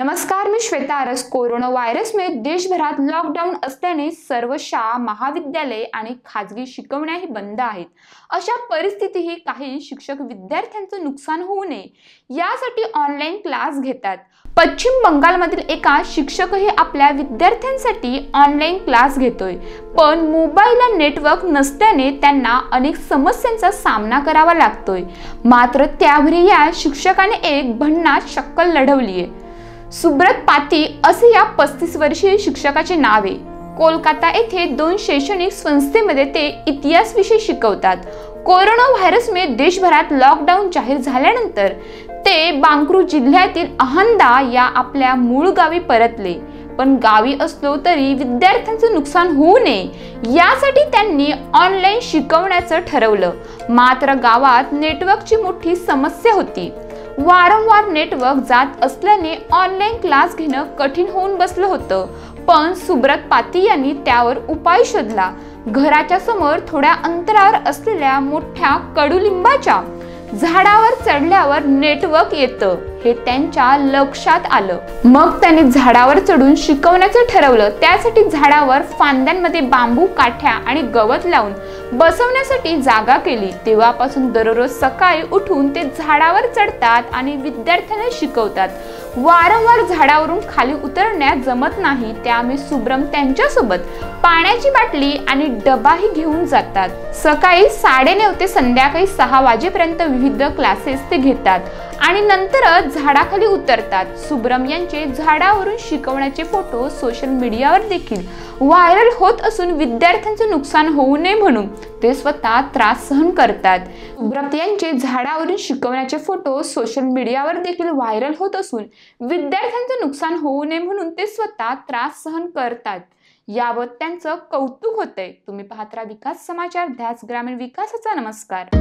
नमस्कार श्वेता आरस. कोरोना व्हायरसमुळे देशभरात लॉकडाऊन असल्याने सर्व शाळा महाविद्यालये आणि खाजगी शिकवण्याही बंद आहेत. अशा परिस्थितीही काही शिक्षक विद्यार्थ्यांचं नुकसान होऊ नये यासाठी ऑनलाईन क्लास घेतात. पश्चिम बंगालमधील एका शिक्षकही आपल्या विद्यार्थ्यांसाठी ऑनलाईन क्लास घेतोय. पण मोबाईलला नेटवर्क नसल्याने त्यांना अनेक समस्यांचा सामना करावा लागतोय. मात्र त्यावरही या शिक्षकाने एक भन्नाट शक्कल लढवली आहे सुब्रत पाती असे या पस्तीस वर्षीय शिक्षकाचे नाव आहे. कोलकाता येथे दोन शैक्षणिक संस्थेमध्ये ते इतिहास विषय शिकवतात. कोरोना व्हायरसमुळे देशभरात लॉकडाऊन जाहीर झाल्यानंतर ते बांकरू जिल्ह्यातील अहंदा या आपल्या मूळ गावी परतले. पण गावी असलो तरी विद्यार्थ्यांचं नुकसान होऊ नये यासाठी त्यांनी ऑनलाईन शिकवण्याचं ठरवलं. मात्र गावात नेटवर्कची मोठी समस्या होती. वारंवार नेटवर्क जात असल्याने ऑनलाईन क्लास घेणं कठीण होऊन बसलं होतं. पण सुब्रत पाती यांनी त्यावर उपाय शोधला. घराच्या समोर थोड्या अंतरावर असलेल्या मोठ्या कडुलिंबाच्या झाडावर चढल्यावर नेटवर्क येतं. हे त्यांच्या लक्षात आलं. मग त्यांनी झाडावर चढून शिकवण्याचं ठरवलं. त्यासाठी झाडावर फांद्यांमध्ये बांबू काठ्या आणि गवत लावून बसवण्यासाठी जागा केली. तेव्हापासून दररोज सकाळी उठून ते झाडावर चढतात आणि विद्यार्थ्यांना शिकवतात. वारंवार झाडावरून खाली उतरण्यात जमत नाही त्यामुळे सुब्रम त्यांच्यासोबत पाण्याची बाटली आणि डबाही घेऊन जातात. सकाळी साडेनऊ ते संध्याकाळी सहा वाजेपर्यंत विविध क्लासेस ते घेतात. आणि नंतरच झाडाखाली उतरतात. सुब्रम यांचे झाडावरून शिकवण्याचे फोटो सोशल मीडियावर देखील व्हायरल होत असून विद्यार्थ्यांचे नुकसान होऊ नये म्हणून ते स्वतः त्रास सहन करतात. सुब्रत यांचे झाडावरून शिकवण्याचे फोटो सोशल मीडियावर देखील व्हायरल होत असून विद्यार्थ्यांचे नुकसान होऊ नये म्हणून ते स्वतः त्रास सहन करतात. यावर त्यांचं कौतुक होतंय. तुम्ही पाहत राहा विकास समाचार ध्यास ग्रामीण विकासाचा नमस्कार.